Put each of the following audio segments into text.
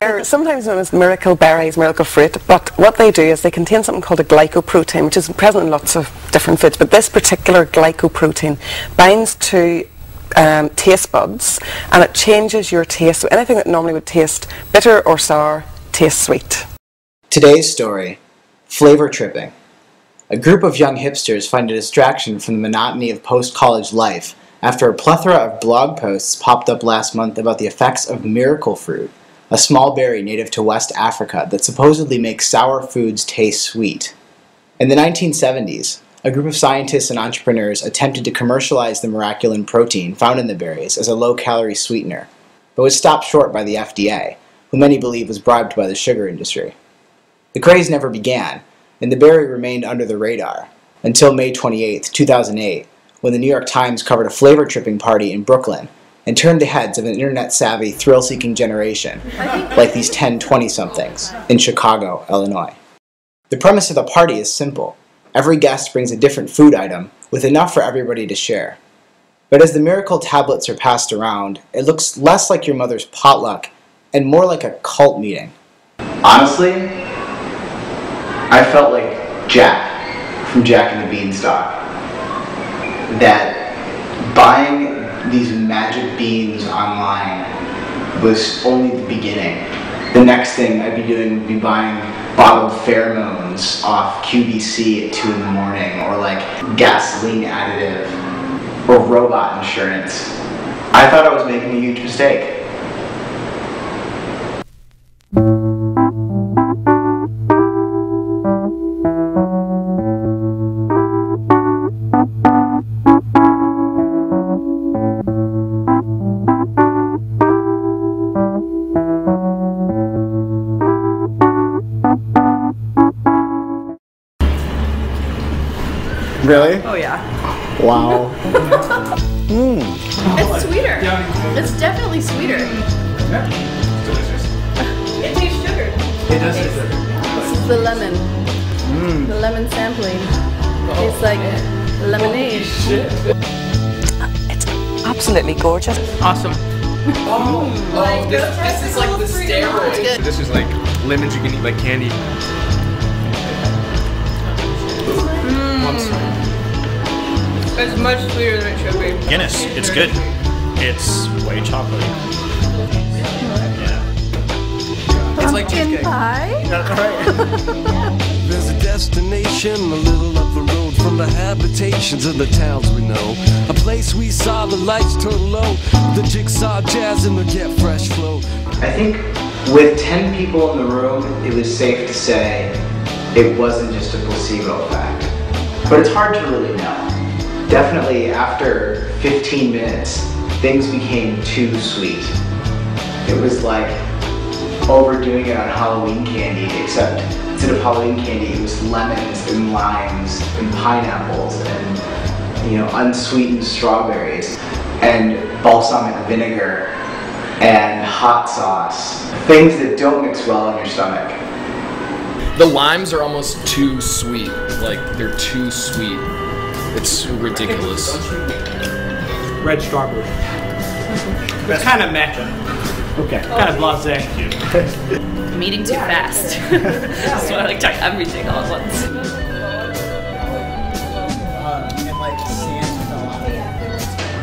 They're sometimes known as miracle berries, miracle fruit, but what they do is they contain something called a glycoprotein, which is present in lots of different foods, but this particular glycoprotein binds to um, taste buds and it changes your taste. So anything that normally would taste bitter or sour tastes sweet. Today's story Flavor Tripping. A group of young hipsters find a distraction from the monotony of post college life after a plethora of blog posts popped up last month about the effects of miracle fruit a small berry native to West Africa that supposedly makes sour foods taste sweet. In the 1970s, a group of scientists and entrepreneurs attempted to commercialize the miraculin protein found in the berries as a low calorie sweetener, but was stopped short by the FDA, who many believe was bribed by the sugar industry. The craze never began, and the berry remained under the radar until May 28, 2008, when the New York Times covered a flavor tripping party in Brooklyn and turned the heads of an internet savvy, thrill seeking generation, like these 10 20 somethings in Chicago, Illinois. The premise of the party is simple every guest brings a different food item with enough for everybody to share. But as the miracle tablets are passed around, it looks less like your mother's potluck and more like a cult meeting. Honestly, I felt like Jack from Jack and the Beanstalk. That buying these beans online was only the beginning. The next thing I'd be doing would be buying bottled pheromones off QVC at 2 in the morning, or like gasoline additive, or robot insurance. I thought I was making a huge mistake. Really? Oh yeah. Wow. mm. It's sweeter. It's definitely sweeter. Yeah. Delicious. It tastes sugar. It does taste sugar. This is the lemon. Mm. The lemon sampling. Oh, it's like man. lemonade. It's absolutely gorgeous. Awesome. Oh, oh this, this is like the steroid. This is like lemons you can eat like candy. It's much sweeter than it should be. Guinness, it's good. It's way chocolatey. Yeah. It's like cheesecake. pie? There's a destination a little up the road from the habitations of the towns we know. A place we saw the lights turn low, the jigsaw jazz and the get fresh flow. I think with 10 people in the room, it was safe to say it wasn't just a placebo effect. But it's hard to really know definitely after 15 minutes, things became too sweet. It was like overdoing it on Halloween candy, except instead of Halloween candy, it was lemons and limes and pineapples and you know unsweetened strawberries and balsamic vinegar and hot sauce. Things that don't mix well in your stomach. The limes are almost too sweet. Like they're too sweet. It's ridiculous. Red strawberry. It's kind of mecca. Okay. Kind of blasé. I'm eating too fast. so I like try everything all at once.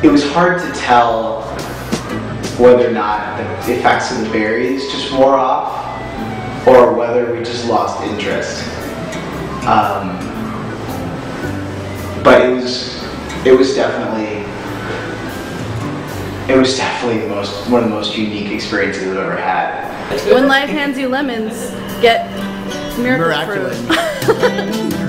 It was hard to tell whether or not the effects of the berries just wore off or whether we just lost interest. Um, it was definitely it was definitely the most one of the most unique experiences I've ever had. When life hands you lemons, get miracle fruit.